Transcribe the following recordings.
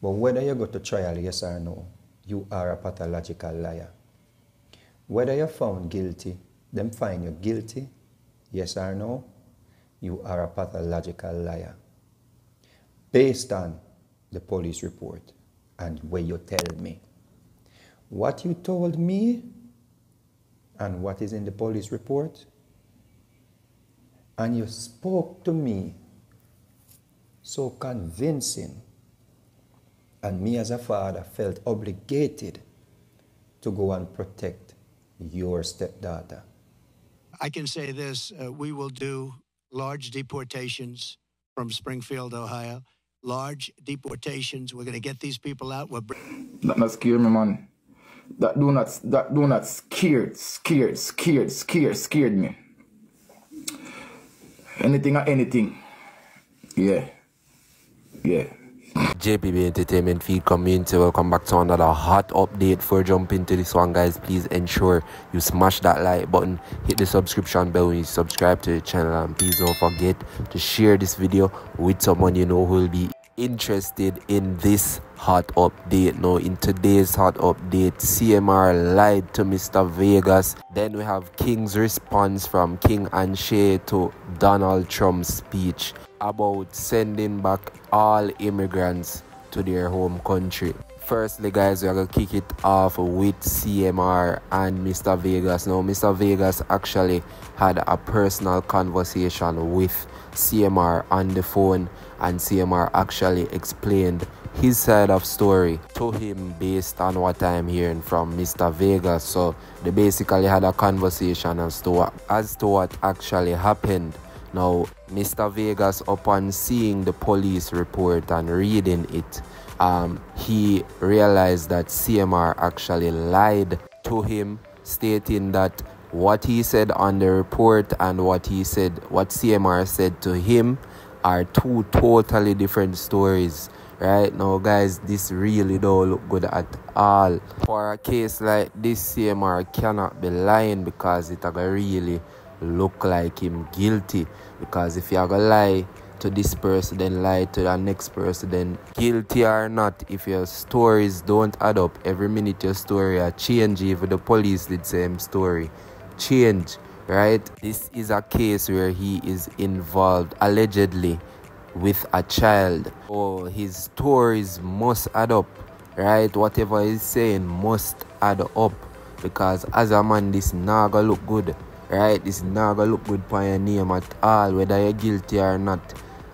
But whether you go to trial, yes or no, you are a pathological liar. Whether you're found guilty, them find you guilty, yes or no, you are a pathological liar. Based on the police report and what you tell me. What you told me and what is in the police report, and you spoke to me so convincing, and me as a father felt obligated to go and protect your stepdaughter. I can say this uh, we will do large deportations from Springfield, Ohio. Large deportations. We're going to get these people out. We're that not scare me, man. That do not that do not scared, scared, scared, scared, scared me. Anything or anything. Yeah. Yeah. JPB Entertainment Feed community, welcome back to another hot update. For jumping to this one, guys, please ensure you smash that like button, hit the subscription bell when you subscribe to the channel, and please don't forget to share this video with someone you know who will be interested in this hot update. Now, in today's hot update, CMR lied to Mr. Vegas. Then we have King's response from King and Shay to Donald Trump's speech about sending back all immigrants to their home country. Firstly, guys, we're gonna kick it off with CMR and Mr. Vegas. Now, Mr. Vegas actually had a personal conversation with CMR on the phone, and CMR actually explained his side of story to him based on what I'm hearing from Mr. Vegas. So they basically had a conversation as to what, as to what actually happened. Now, Mr. Vegas, upon seeing the police report and reading it, um, he realized that CMR actually lied to him, stating that what he said on the report and what he said, what CMR said to him, are two totally different stories. Right? Now, guys, this really don't look good at all. For a case like this, CMR cannot be lying because it really look like him guilty. Because if you're gonna lie to this person then lie to the next person then guilty or not if your stories don't add up every minute your story a change even the police did same story change right? This is a case where he is involved allegedly with a child. Oh his stories must add up right? Whatever he's saying must add up. Because as a man this not gonna look good right? This not gonna look good for your name at all whether you're guilty or not.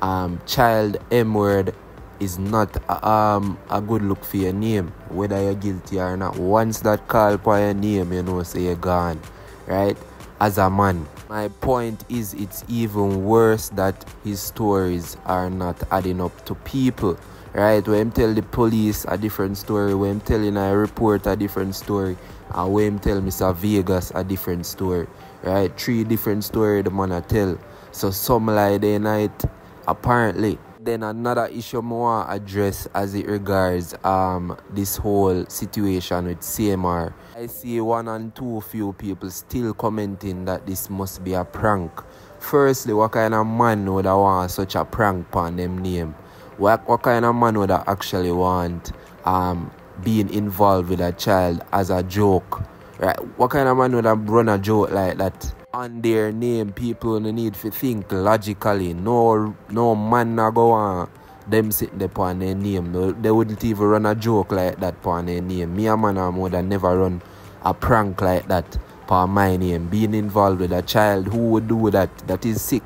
Um child m word is not um a good look for your name whether you're guilty or not. Once that call for your name you know say you're gone right? As a man my point is it's even worse that his stories are not adding up to people right when him tell the police a different story when him telling a report a different story and when him tell mr vegas a different story right? Three different stories the man I tell. So some lie they night apparently. Then another issue more address as it regards um this whole situation with CMR. I see one and two few people still commenting that this must be a prank. Firstly, what kind of man would I want such a prank on them name? What what kind of man would I actually want um being involved with a child as a joke? Right? What kind of man would have run a joke like that? On their name, people no need to think logically. No, no man not go on them sitting there on their name. No, they wouldn't even run a joke like that on their name. Me and man would have never run a prank like that for my name. Being involved with a child who would do that, that is sick.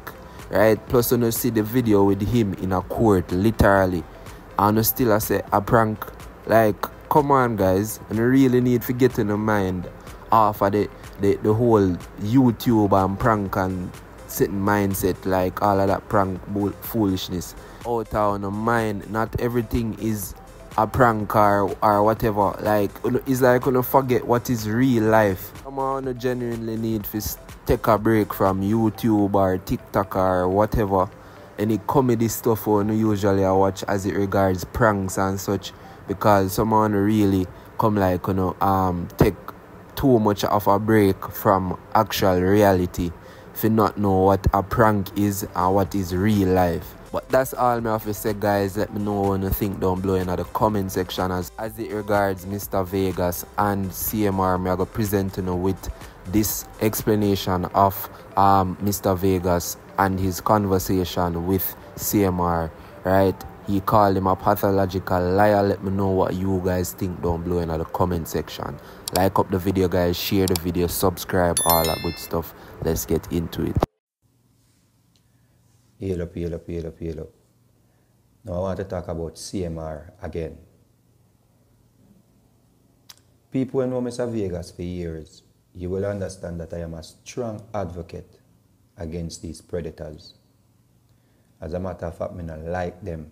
Right? Plus you see the video with him in a court, literally. And you still I say a prank. Like, come on guys. And you really need to get in the mind off of the, the, the whole YouTube and prank and certain mindset, like all of that prank foolishness. Out of the mind, not everything is a prank or, or whatever. Like, it's like you forget what is real life. Someone genuinely need to take a break from YouTube or TikTok or whatever. Any comedy stuff on usually I watch as it regards pranks and such because someone really come like you know um take too much of a break from actual reality if you not know what a prank is and what is real life But that's all me have to say guys. Let me know what you think down below in the comment section as, as it regards Mr. Vegas and CMR. Me I go present you with this explanation of um, Mr. Vegas and his conversation with CMR, right? He called him a pathological liar. Let me know what you guys think down below in the comment section. Like up the video, guys. Share the video. Subscribe. All that good stuff. Let's get into it. Heal up, heal up, heal up, heal up. Now I want to talk about CMR again. People who know Mr. Vegas for years, you will understand that I am a strong advocate against these predators. As a matter of fact, I like them.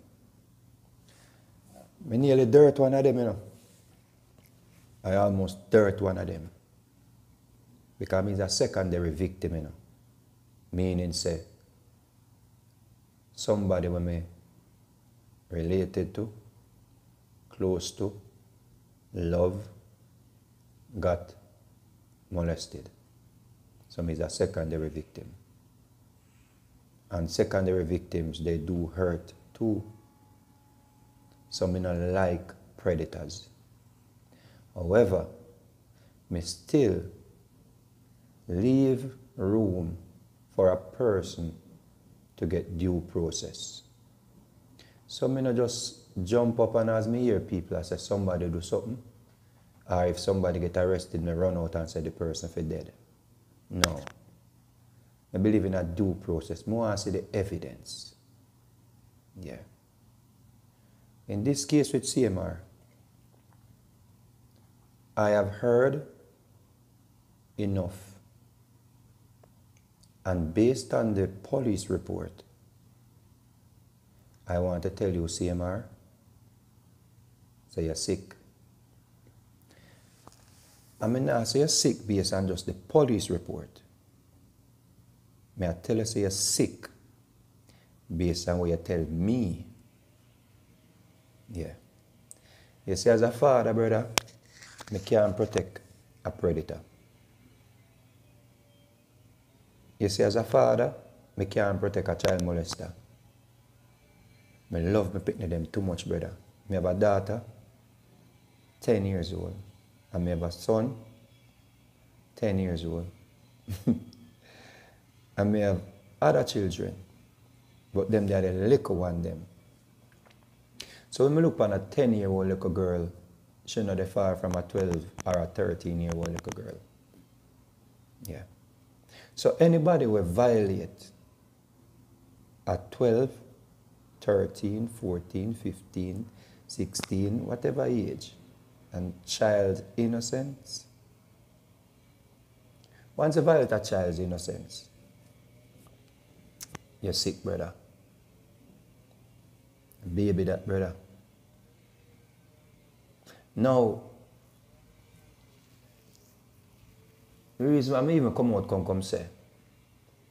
I nearly dirt one of them, you know. I almost dirt one of them. Because he's a secondary victim, you know. Meaning say, somebody when me related to, close to, love, got molested. So he's a secondary victim. And secondary victims, they do hurt too. So me not like predators. However, me still leave room for a person to get due process. So me not just jump up and as me hear people I say somebody do something, or if somebody get arrested, me run out and say the person for dead. No. I believe in a due process. More I see the evidence. Yeah. In this case with CMR, I have heard enough. And based on the police report, I want to tell you, CMR, so you're sick. I mean, I say you're sick based on just the police report. May I tell you, say you're sick based on what you tell me. Yeah. You see, as a father, brother, me can't protect a predator. You see, as a father, me can't protect a child molester. Me love me picking them too much, brother. Me have a daughter, 10 years old. And me have a son, 10 years old. and me have other children. But them they are the little one them. So when we look on a 10 year old little girl, she not far from a 12 or a 13 year old little girl. Yeah. So anybody will violate a 12, 13, 14, 15, 16, whatever age, and child innocence. Once you violate a child's innocence, you're sick, brother. Baby that, uh, brother. Now, the reason I'm even come out come come say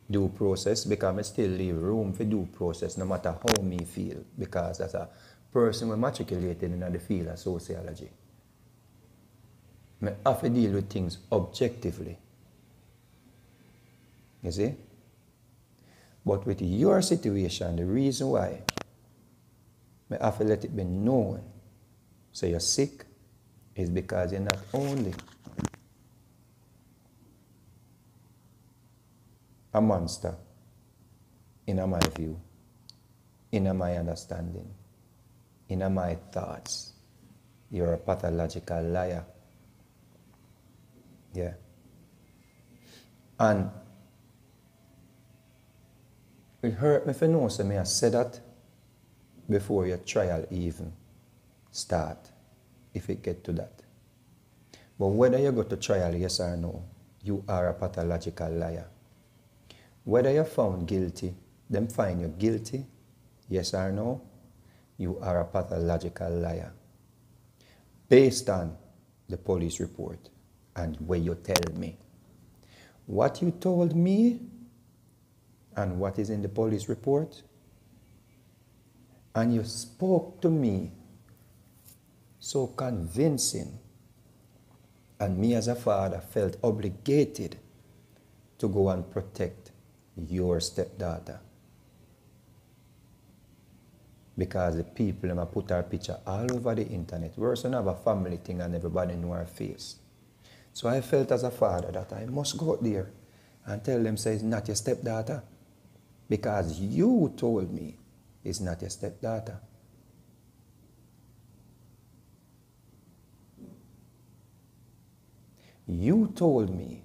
due process because I still leave room for due process no matter how me feel because as a person we matriculated in the field of sociology. I have to deal with things objectively. You see? But with your situation, the reason why I have to let it be known so you're sick is because you're not only a monster, in my view, in my understanding, in my thoughts, you're a pathological liar. Yeah. And it hurt me for know so me I said that before your trial even start, if it get to that. But whether you go to trial, yes or no, you are a pathological liar. Whether you're found guilty, them find you guilty, yes or no, you are a pathological liar. Based on the police report and what you tell me. What you told me and what is in the police report, and you spoke to me so convincing, and me as a father felt obligated to go and protect your stepdaughter. because the people them put our picture all over the internet. We also have a family thing and everybody know our face. So I felt as a father that I must go out there and tell them, say, it's not your stepdaughter. Because you told me it's not your stepdaughter. You told me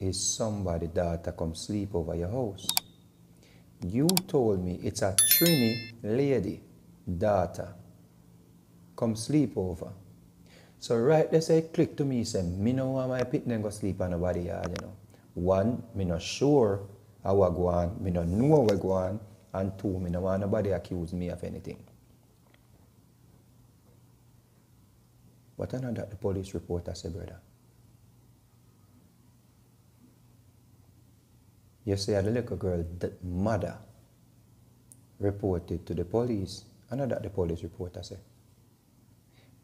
is somebody daughter come sleep over your house. You told me it's a Trini lady daughter come sleep over. So right they say click to me say me no want my pit go sleep on nobody yard, you know. One, me not sure how I go on, me not know I go on, and two, me no want nobody accuse me of anything. But I know that the police reporter said, brother. You say the little girl, the mother, reported to the police. I know that the police reporter said.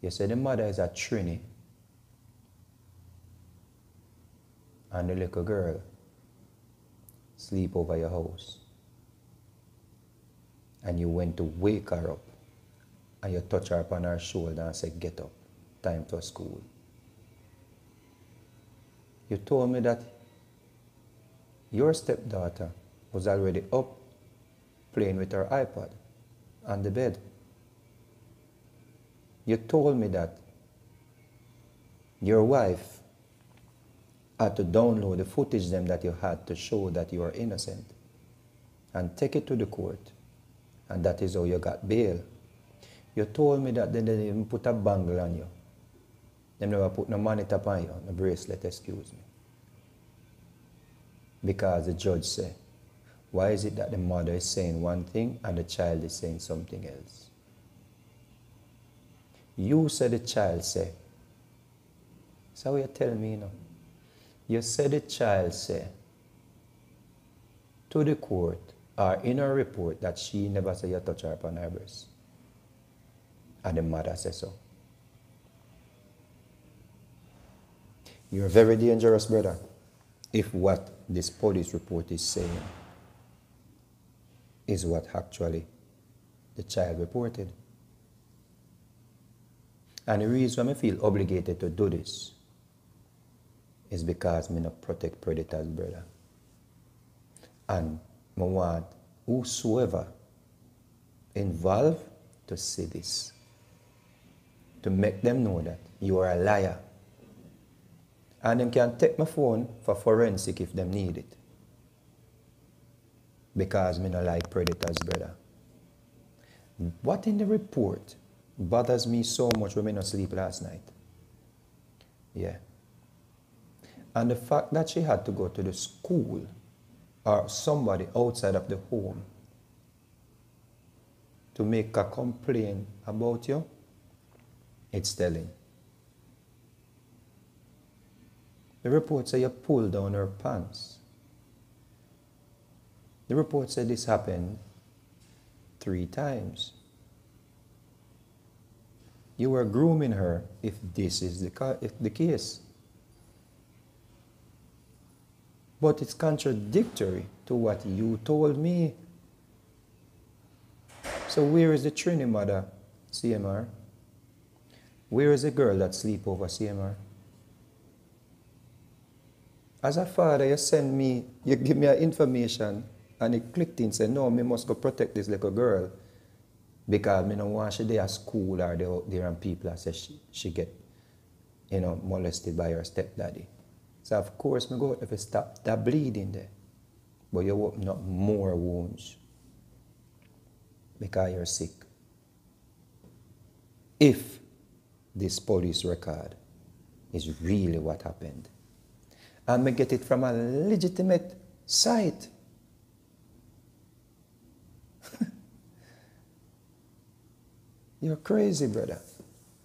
You say the mother is a Trini. And the little girl sleep over your house. And you went to wake her up. And you touch her upon her shoulder and say, get up. Time for school. You told me that your stepdaughter was already up playing with her iPad on the bed. You told me that your wife had to download the footage them that you had to show that you are innocent and take it to the court and that is how you got bail. You told me that they didn't even put a bangle on you. They never put no monitor on you, no bracelet, excuse me. Because the judge said, why is it that the mother is saying one thing and the child is saying something else? You said the child say. So you tell me you know. You said the child say to the court in her report that she never said you touch her upon her breast. And the mother says so. You're very dangerous, brother, if what this police report is saying is what actually the child reported. And the reason I feel obligated to do this is because me not protect predators, brother. And Want whosoever involved to see this. To make them know that you are a liar. And them can take my phone for forensic if them need it. Because me not like predators, brother. What in the report bothers me so much when me not sleep last night? Yeah. And the fact that she had to go to the school or somebody outside of the home to make a complaint about you, it's telling. The report said you pulled down her pants. The report said this happened three times. You were grooming her if this is the, if the case. But it's contradictory to what you told me. So where is the Trini mother, CMR? Where is the girl that sleep over CMR? As a father, you send me, you give me information and it clicked in, say, no, me must go protect this little girl because me don't want she there at school or there, there and people say she, she get, you know, molested by her stepdaddy. So of course, me go if it stop that bleeding there. But you open up more wounds because you're sick. If this police record is really what happened, and me get it from a legitimate site. You're crazy, brother.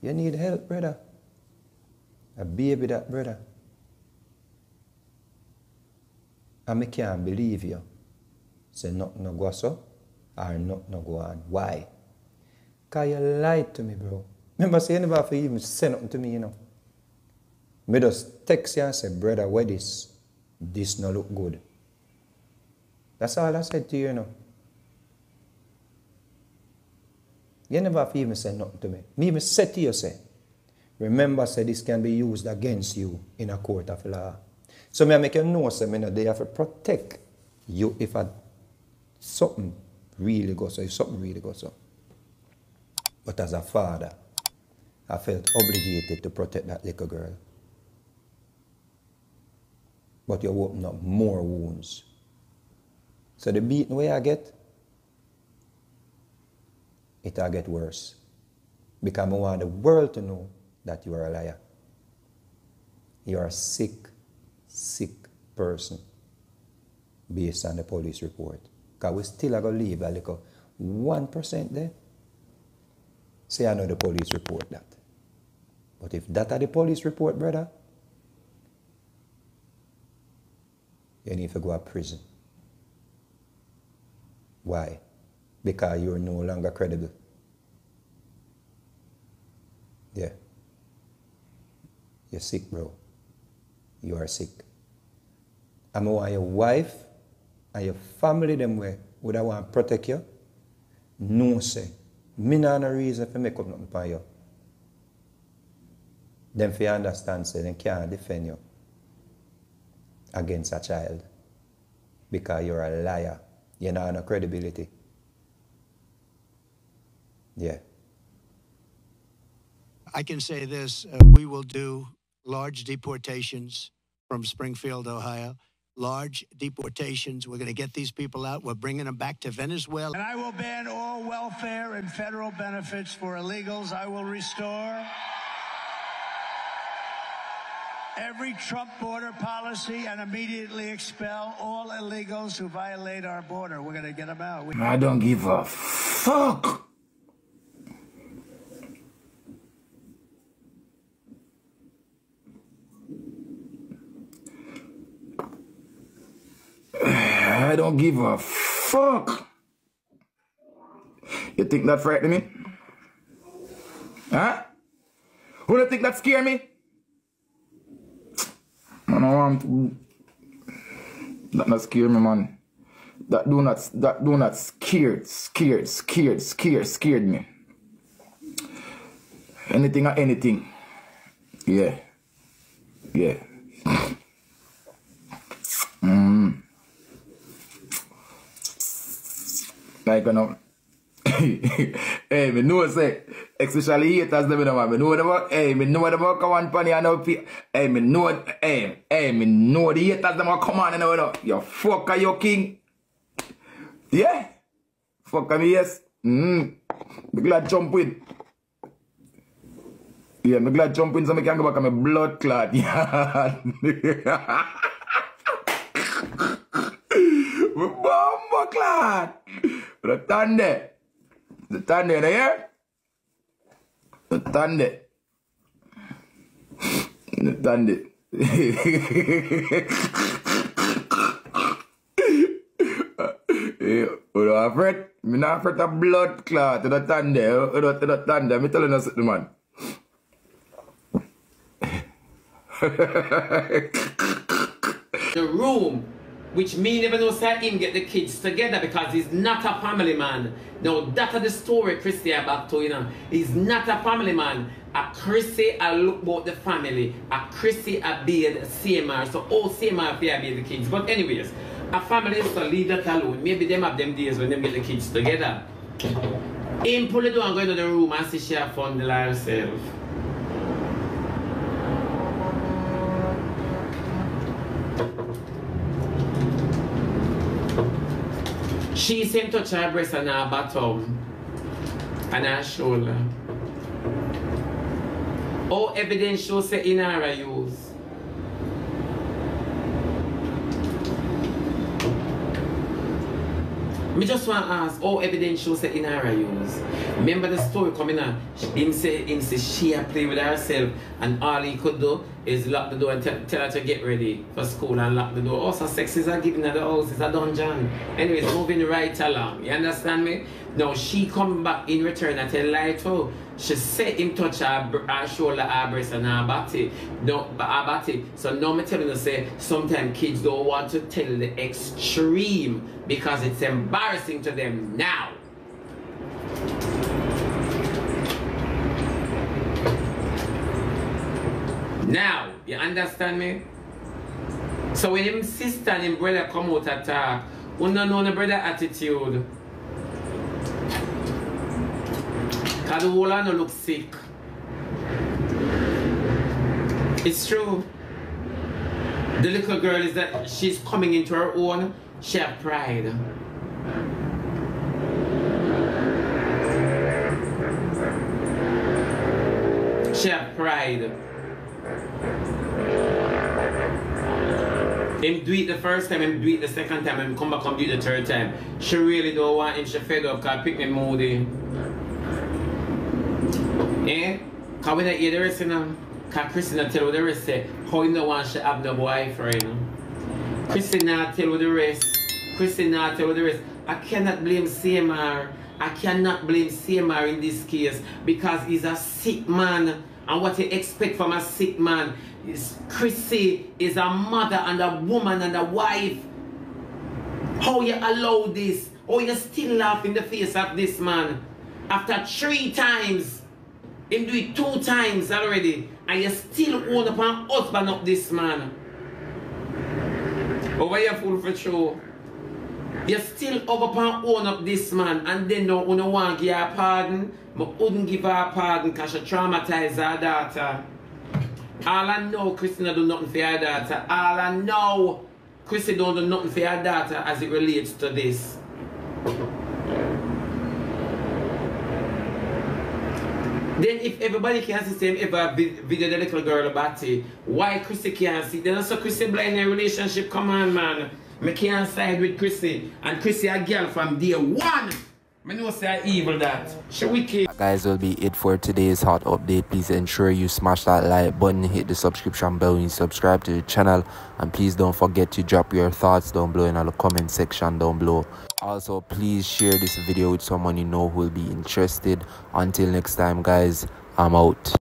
You need help, brother. A baby that, brother. And me can't believe you. Say nothing no go so or nothing no go on. Why? Because you lied to me, bro. Remember, say you never have even say nothing to me, you know. Me just text you and say, brother, where this? This no look good. That's all I said to you, you know. You never have even say nothing to me. Me even say to you, say, remember, say this can be used against you in a court of law. So me I make you know, say, me know, they have to protect you if a, something really goes so, if something really goes so. But as a father, I felt obligated to protect that little girl. But you open up more wounds. So the beating way I get, it'll get worse. Because I want the world to know that you are a liar. You are sick, sick person based on the police report. Because we still going to leave a little 1% there. Say I know the police report that. But if that are the police report, brother, you need to go to prison. Why? Because you're no longer credible. Yeah. You're sick, bro. You are sick. I'm want your wife and your family them way would I want to protect you? No say. Me not no reason for make up nothing for you. Then for you understand say they can't defend you against a child. Because you're a liar. You're not no credibility. Yeah. I can say this uh, we will do large deportations from Springfield, Ohio. Large deportations. We're going to get these people out. We're bringing them back to Venezuela. And I will ban all welfare and federal benefits for illegals. I will restore every Trump border policy and immediately expel all illegals who violate our border. We're going to get them out. We- I don't give a fuck. I don't give a fuck. You think that frighten me? Huh? Who do you think that scare me? I don't want to. That not scare me, man. That do not that do not scared, scared, scared, scared, scared me. Anything or anything. Yeah. Yeah. Mm. Like you know. hey, me know say, especially haters them, know. Me know them, hey, me know them come on, I know, pe- hey, me know, hey, hey, me know the haters them come on, you know, you fucker, you king. Yeah. Fucker me, yes. Mm. Me glad jump in. Yeah, me glad jump in so me can go back and my blood clot. Yeah. bomba clot. The thunder. The thunder, you? The thunder. The thunder. Eh, know, afraid? Me not afraid of blood clot to the thunder. Know, to the thunder. Me telling you something, man. the room, which me never know say him get the kids together because he's not a family man. Now that is the story Chrissy I back to, you know. He's not a family man. A Chrissy I look about the family. A Chrissy I the CMR. So all CMR fear be the kids. But anyways, a family is to leave that alone. Maybe them have them days when they get the kids together. Him pull down and go into the room and see she have fun herself. She sent touch her breast and her bottom and her shoulder. All evidence shows in her use. Me just want to ask, all evidence shows say in her use. Remember the story coming on? Him say, him say she play with herself and all he could do is lock the door and tell, tell her to get ready for school and lock the door. Also, sex is a giving her the house, it's a dungeon. Anyways, moving right along. You understand me? Now she come back in return and tell lie too. She said him touch her, her shoulder, her breast and her body. No, her body. So now me telling you say sometimes kids don't want to tell the extreme because it's embarrassing to them now. Now, you understand me? So when him sister and him brother come out at her, we don't know the brother attitude. Cause the whole look sick. It's true. The little girl is that she's coming into her own. She have pride. She have pride. Him do it the first time, him do it the second time, him come back and do it the third time. She really don't want him, she fed up, cause pick me moody. Eh? Cause when I hear the rest, you know, cause Christina tell the rest say, how you don't want she have no boyfriend. Christina tell the rest. Christina tell the rest. I cannot blame CMR. I cannot blame CMR in this case because he's a sick man. And what you expect from a sick man is Chrissy is a mother and a woman and a wife. How you allow this? How you still laugh in the face of this man? After three times, him do it two times already, and you still own up and husband up this man. Over here, fool for sure. You still up and own up this man, and then no one want give her pardon. But wouldn't give her a pardon because she traumatized her daughter. All I know, Christina do nothing for her daughter. All I know, Chrissy don't do nothing for her daughter as it relates to this. Then if everybody can see same ever vi- video the little girl Batty, why Chrissy can't see? Then also Chrissy blind in a relationship, come on man. Me can't side with Chrissy. And Chrissy a girl from day one. I evil that. Guys will be it for today's hot update. Please ensure you smash that like button hit the subscription bell and subscribe to the channel and please don't forget to drop your thoughts down below in the comment section down below. Also please share this video with someone you know who will be interested. Until next time guys i'm out